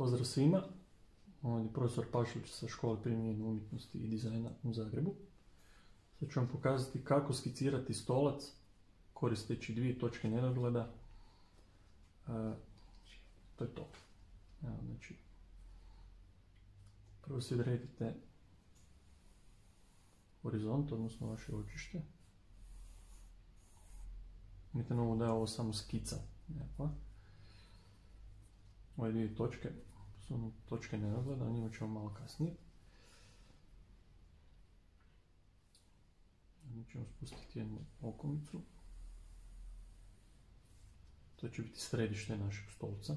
Pozdrav svima, ovdje je profesor Pašlić sa škole primjenjene umjetnosti i dizajna u Zagrebu. Sad ću vam pokazati kako skicirati stolac koristeći dvije točke nedogleda. E, to je to. Evo, znači, prvo si odredite horizont, odnosno vaše očište. Imate novo da je ovo samo skica nekakva. Ove dvije točke su ono točke nedogleda, o njima ćemo malo kasnije. Mi ćemo spustiti jednu okomicu. To će biti središte našeg stolca.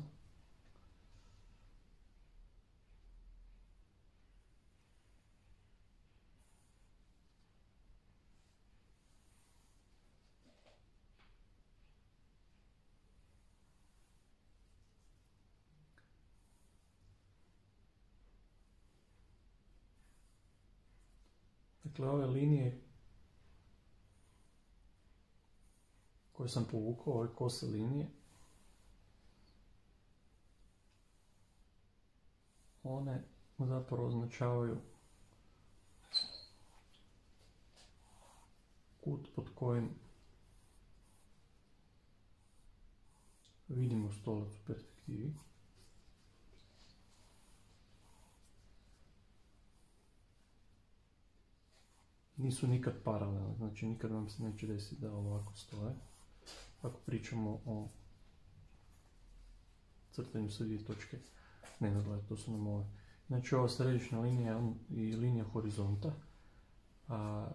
Dakle, ove linije koje sam povukao, ove kose linije, one zapravo označavaju kut pod kojim vidimo stolac u perspektivi. Nisu nikad paralelne, znači nikad vam se neće desiti da ovako stoje. Ako pričamo o crtanju sa dvije točke nedogleda, to su nam ove. Znači ova središnja linija i linija horizonta. A,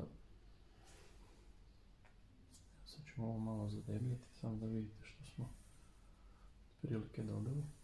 sad ćemo ovo malo zadebljati, samo da vidite što smo prilike dobili.